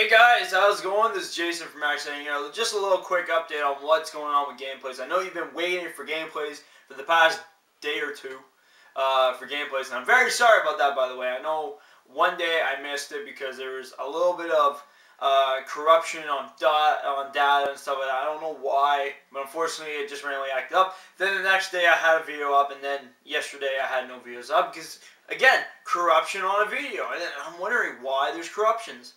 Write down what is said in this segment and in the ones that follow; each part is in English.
Hey guys, how's it going? This is Jason from You know, just a little quick update on what's going on with gameplays. I know you've been waiting for gameplays for the past day or two uh, for gameplays, and I'm very sorry about that, by the way. I know one day I missed it because there was a little bit of uh, corruption on dot on data and stuff like that. I don't know why, but unfortunately it just randomly acted up. Then the next day I had a video up, and then yesterday I had no videos up because again corruption on a video, and I'm wondering why there's corruptions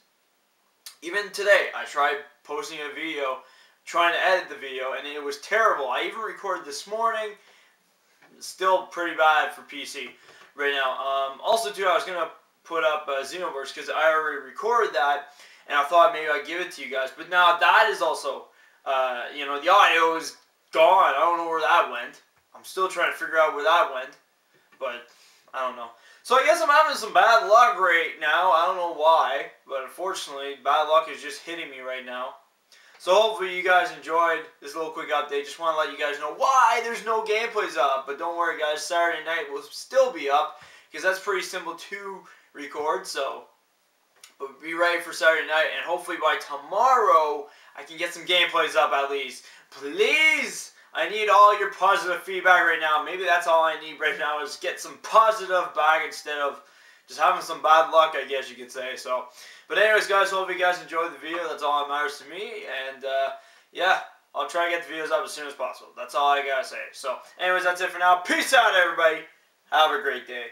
even today, I tried posting a video, trying to edit the video, and it was terrible. I even recorded this morning. Still pretty bad for PC right now. Um, also, too, I was going to put up uh, Xenoverse because I already recorded that, and I thought maybe I'd give it to you guys. But now that is also, uh, you know, the audio is gone. I don't know where that went. I'm still trying to figure out where that went, but I don't know. So I guess I'm having some bad luck right now. I don't know why, but unfortunately, bad luck is just hitting me right now. So hopefully you guys enjoyed this little quick update. Just want to let you guys know why there's no gameplays up. But don't worry guys, Saturday night will still be up because that's pretty simple to record. So but be ready for Saturday night and hopefully by tomorrow I can get some gameplays up at least. Please! I need all your positive feedback right now. Maybe that's all I need right now is get some positive back instead of just having some bad luck, I guess you could say. So, but anyways, guys, hope you guys enjoyed the video. That's all that matters to me. And uh, yeah, I'll try to get the videos up as soon as possible. That's all I gotta say. So, anyways, that's it for now. Peace out, everybody. Have a great day.